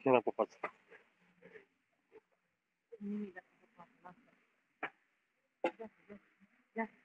Είχε να αποφάσει. Γεια σας.